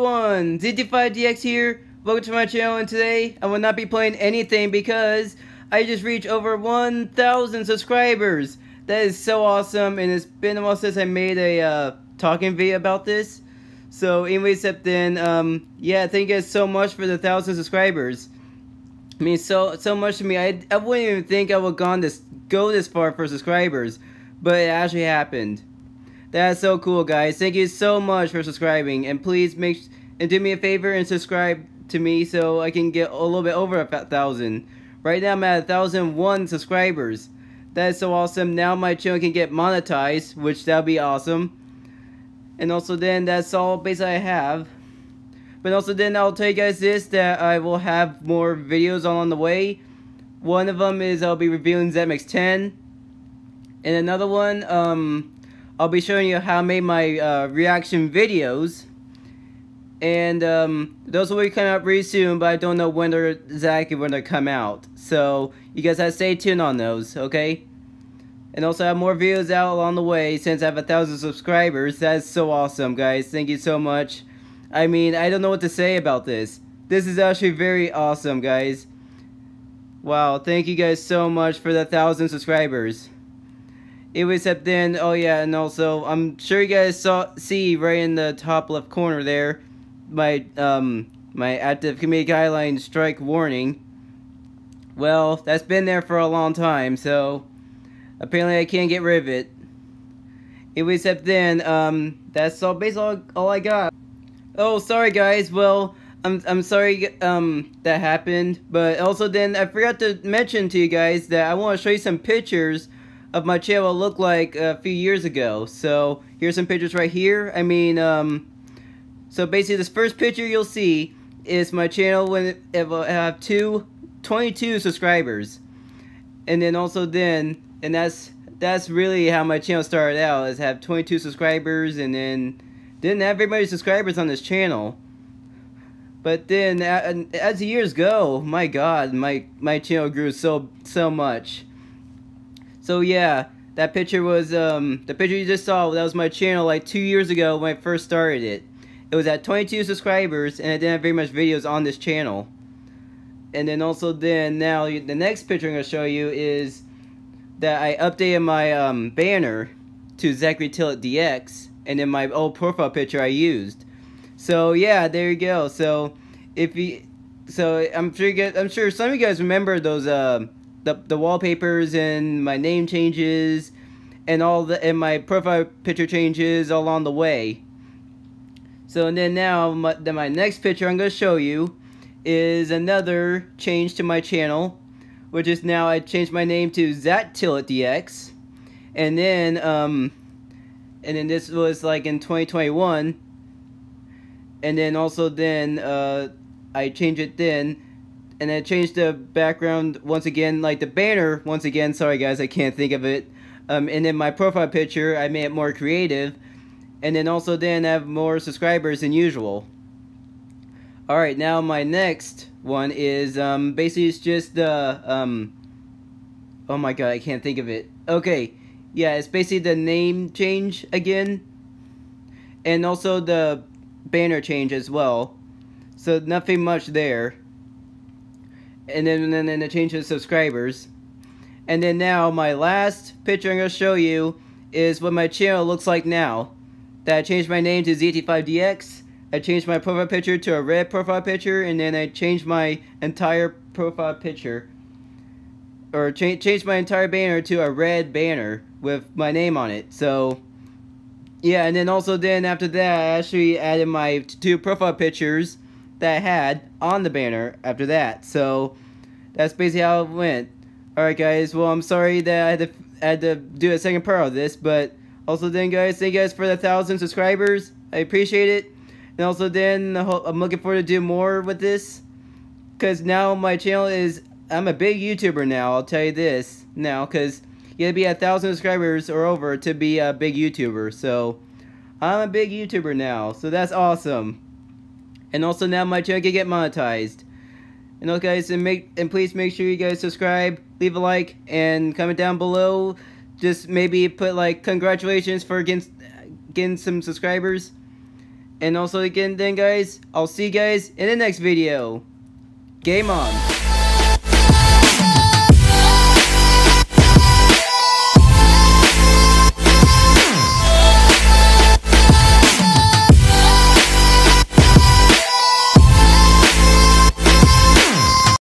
ZT5DX here, welcome to my channel and today I will not be playing anything because I just reached over 1,000 subscribers. That is so awesome and it's been a while since I made a uh, talking video about this. So anyway, except then, um, yeah, thank you guys so much for the 1,000 subscribers. I mean, so so much to me. I, I wouldn't even think I would gone this go this far for subscribers, but it actually happened. That's so cool, guys. Thank you so much for subscribing, and please make and do me a favor and subscribe to me so I can get a little bit over a thousand. Right now I'm at a thousand one subscribers. That is so awesome. Now my channel can get monetized, which that'll be awesome. And also then that's all basically I have. But also then I'll tell you guys this that I will have more videos on the way. One of them is I'll be reviewing ZMX 10. And another one, um, I'll be showing you how I made my uh, reaction videos. And um, those will be coming out pretty soon, but I don't know when they're exactly when they come out. So you guys have to stay tuned on those, okay? And also I have more videos out along the way since I have a thousand subscribers. That is so awesome, guys. Thank you so much. I mean, I don't know what to say about this. This is actually very awesome, guys. Wow, thank you guys so much for the thousand subscribers. It was up then, oh yeah, and also, I'm sure you guys saw see right in the top left corner there, my um my active community guideline strike warning. Well, that's been there for a long time, so apparently I can't get rid of it. It was up then, um, that's all basically all, all I got. Oh, sorry guys, well, I'm, I'm sorry um, that happened, but also then I forgot to mention to you guys that I want to show you some pictures of my channel look like a few years ago. So, here's some pictures right here. I mean, um, so basically, this first picture you'll see is my channel when it, will have two, 22 subscribers. And then also then, and that's that's really how my channel started out, is have 22 subscribers and then didn't have very many subscribers on this channel. But then, as the years go, my god, my, my channel grew so, so much. So yeah, that picture was, um, the picture you just saw, that was my channel like two years ago when I first started it. It was at 22 subscribers, and I didn't have very much videos on this channel. And then also then, now, the next picture I'm going to show you is that I updated my um, banner to Zachary Tillett DX, and then my old profile picture I used. So yeah, there you go. So if you, so I'm sure you guys, I'm sure some of you guys remember those uh, the the wallpapers and my name changes, and all the and my profile picture changes along the way. So and then now, my, then my next picture I'm going to show you is another change to my channel, which is now I changed my name to Zat Tillett DX, and then um, and then this was like in 2021, and then also then uh, I changed it then, and I changed the background once again, like the banner once again. Sorry guys, I can't think of it. Um, and then my profile picture, I made it more creative and then also then I have more subscribers than usual. Alright, now my next one is, um, basically it's just the, um, oh my god, I can't think of it. Okay, yeah, it's basically the name change again, and also the banner change as well. So nothing much there. And then, and then the change of subscribers. And then now, my last picture I'm to show you is what my channel looks like now that I changed my name to ZT5DX. I changed my profile picture to a red profile picture, and then I changed my entire profile picture, or cha changed my entire banner to a red banner with my name on it. So, yeah, and then also then after that, I actually added my two profile pictures that I had on the banner after that. So, that's basically how it went. Alright guys, well I'm sorry that I had to, had to do a second part of this, but also then guys, thank you guys for the thousand subscribers. I appreciate it. And also then I'm looking forward to do more with this. Cause now my channel is I'm a big YouTuber now, I'll tell you this now, cause you gotta be a thousand subscribers or over to be a big YouTuber. So I'm a big YouTuber now, so that's awesome. And also now my channel can get monetized. And okay guys, and make and please make sure you guys subscribe, leave a like, and comment down below just maybe put like congratulations for getting, getting some subscribers. And also again then guys, I'll see you guys in the next video. Game on.